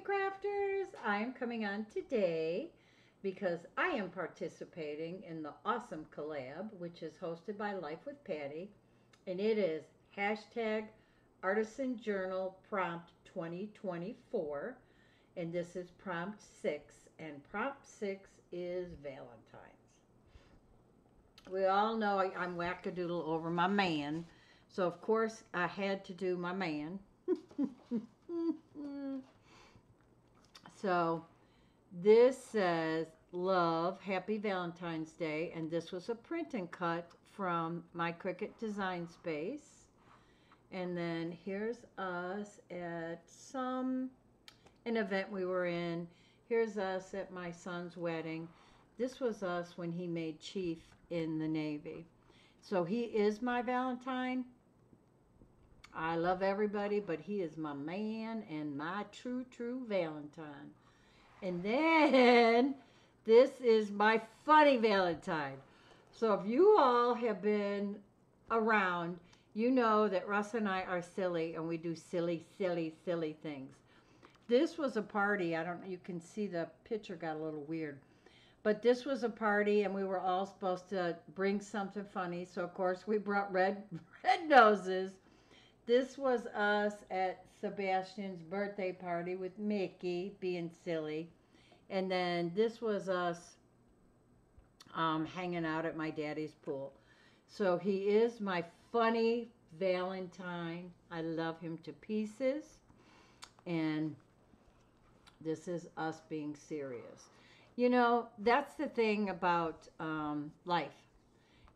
Crafters. I am coming on today because I am participating in the awesome collab, which is hosted by Life with Patti, and it is hashtag Artisan Journal Prompt 2024, and this is prompt six, and prompt six is Valentine's. We all know I, I'm wackadoodle over my man, so of course I had to do my man. so this says love happy valentine's day and this was a print and cut from my cricut design space. And then here's us at some an event we were in. Here's us at my son's wedding. This was us when he made chief in the navy. So he is my valentine love everybody, but he is my man and my true, true Valentine. And then this is my funny Valentine. So if you all have been around, you know that Russ and I are silly and we do silly, silly, silly things. This was a party. I don't know. You can see the picture got a little weird. But this was a party and we were all supposed to bring something funny. So of course we brought red red noses this was us at Sebastian's birthday party with Mickey being silly. And then this was us um, hanging out at my daddy's pool. So he is my funny Valentine. I love him to pieces. And this is us being serious. You know, that's the thing about um, life.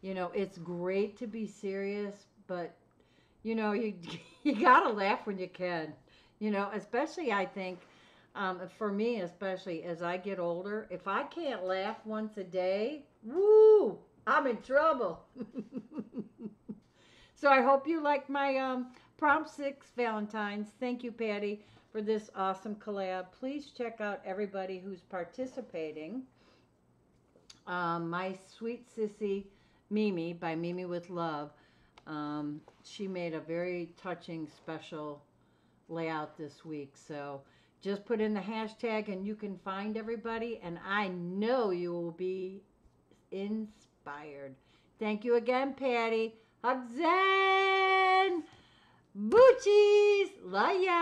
You know, it's great to be serious, but you know, you you gotta laugh when you can. You know, especially I think um, for me, especially as I get older, if I can't laugh once a day, woo, I'm in trouble. so I hope you like my um, Prompt 6 Valentine's. Thank you, Patti, for this awesome collab. Please check out everybody who's participating. Um, my Sweet Sissy Mimi by Mimi with Love um, she made a very touching special layout this week. So just put in the hashtag and you can find everybody. And I know you will be inspired. Thank you again, Patti. Hugs and Moochies. Love ya.